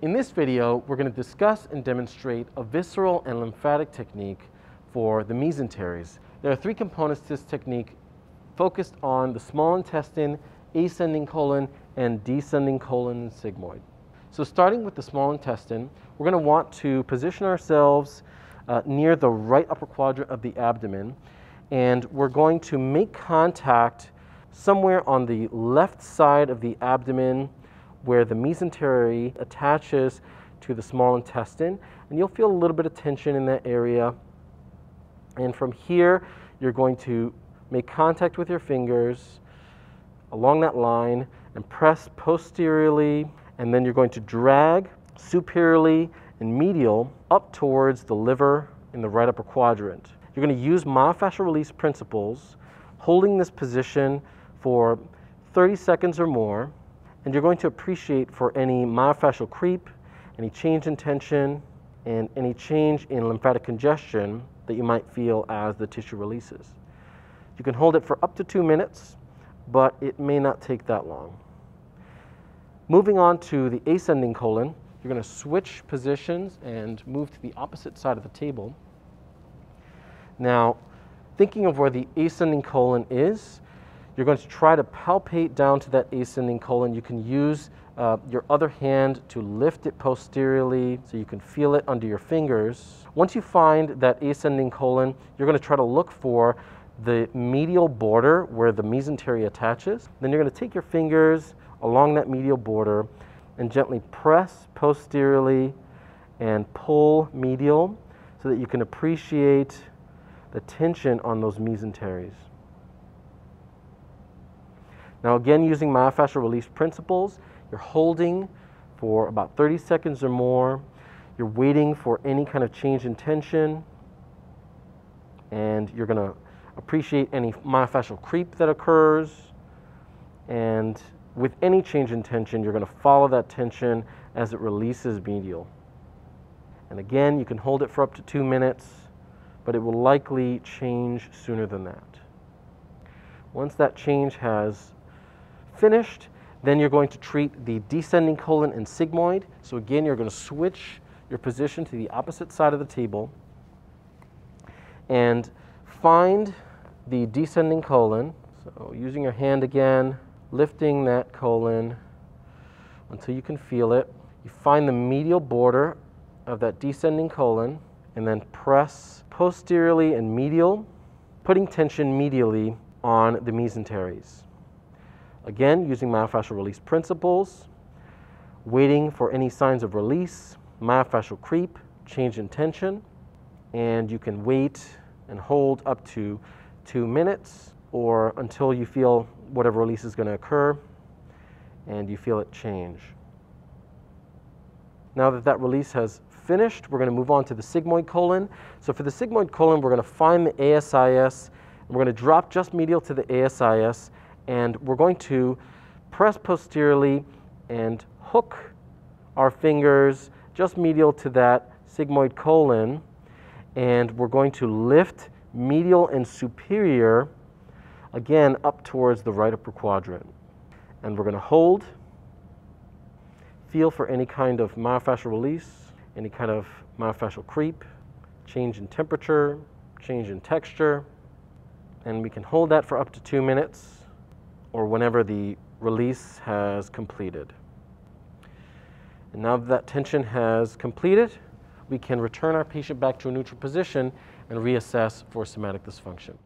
In this video, we're going to discuss and demonstrate a visceral and lymphatic technique for the mesenteries. There are three components to this technique focused on the small intestine, ascending colon, and descending colon and sigmoid. So starting with the small intestine, we're going to want to position ourselves uh, near the right upper quadrant of the abdomen, and we're going to make contact somewhere on the left side of the abdomen where the mesentery attaches to the small intestine and you'll feel a little bit of tension in that area. And from here, you're going to make contact with your fingers along that line and press posteriorly and then you're going to drag superiorly and medial up towards the liver in the right upper quadrant. You're going to use myofascial release principles, holding this position for 30 seconds or more and you're going to appreciate for any myofascial creep, any change in tension, and any change in lymphatic congestion that you might feel as the tissue releases. You can hold it for up to two minutes, but it may not take that long. Moving on to the ascending colon, you're going to switch positions and move to the opposite side of the table. Now, thinking of where the ascending colon is, you're going to try to palpate down to that ascending colon. You can use uh, your other hand to lift it posteriorly so you can feel it under your fingers. Once you find that ascending colon, you're going to try to look for the medial border where the mesentery attaches. Then you're going to take your fingers along that medial border and gently press posteriorly and pull medial so that you can appreciate the tension on those mesenteries. Now again, using myofascial release principles, you're holding for about 30 seconds or more. You're waiting for any kind of change in tension. And you're going to appreciate any myofascial creep that occurs. And with any change in tension, you're going to follow that tension as it releases medial. And again, you can hold it for up to two minutes, but it will likely change sooner than that. Once that change has finished, then you're going to treat the descending colon and sigmoid. So again, you're going to switch your position to the opposite side of the table and find the descending colon. So using your hand again, lifting that colon until you can feel it. You find the medial border of that descending colon and then press posteriorly and medial, putting tension medially on the mesenteries. Again, using myofascial release principles, waiting for any signs of release, myofascial creep, change in tension, and you can wait and hold up to two minutes or until you feel whatever release is going to occur and you feel it change. Now that that release has finished, we're going to move on to the sigmoid colon. So for the sigmoid colon, we're going to find the ASIS, and we're going to drop just medial to the ASIS, and we're going to press posteriorly and hook our fingers just medial to that sigmoid colon and we're going to lift medial and superior again up towards the right upper quadrant. And we're going to hold feel for any kind of myofascial release any kind of myofascial creep change in temperature change in texture and we can hold that for up to two minutes or whenever the release has completed. And now that, tension has completed, we can return our patient back to a neutral position and reassess for somatic dysfunction.